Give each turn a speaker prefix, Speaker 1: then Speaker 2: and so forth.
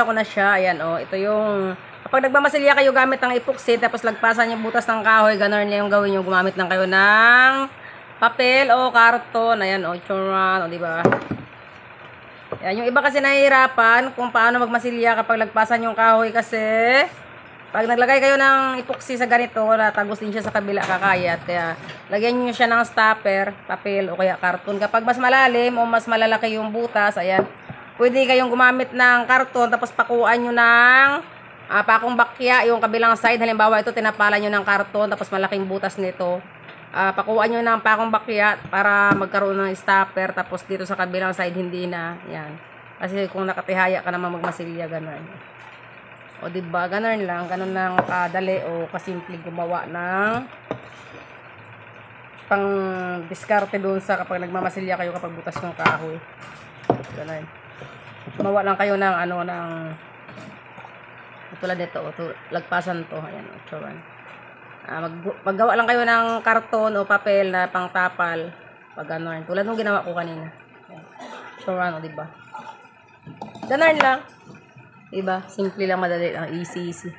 Speaker 1: pinaliha ko na siya. Ayan, oh. Ito yung... Kapag nagmamasilya kayo gamit ng epoxy, tapos lagpasan yung butas ng kahoy, ganun yung gawin nyo. Gumamit lang kayo ng papel o karton. Ayan, oh. Churan, oh, di ba? Yan, yung iba kasi nahihirapan kung paano magmasilya kapag lagpasan yung kahoy kasi pag naglagay kayo ng epoxy sa ganito, natagos din siya sa kabila kakayat. Kaya lagyan nyo siya ng stopper, papel o kaya karton. Kapag mas malalim o mas malalaki yung butas, ayan, pwede kayong gumamit ng karton tapos pakuan nyo ng ah, pakong bakya yung kabilang side. Halimbawa ito tinapalan nyo ng karton tapos malaking butas nito. Ah, pakuan nyo ng pakong bakya para magkaroon ng stopper tapos dito sa kabilang side hindi na. Yan. Kasi kung nakatihaya ka naman magmasilya, ganun. O di ba ganun lang, ganun lang kadali o kasimple gumawa ng pang diskarte doon sa kapag nagmamasilya kayo kapag butas ng kahoy. Ganun. Gumawa lang kayo ng ano ng tulad nito, o, tu- lagpasan to, ayan, o, tsuran. Ah, mag, maggawa lang kayo ng karton o papel na pangtapal pag ganun. Tulad nung ginawa ko kanina. Ayan. Tsuran, o, di ba? Ganun lang. Diba? Simple lang, madali lang. Easy, easy.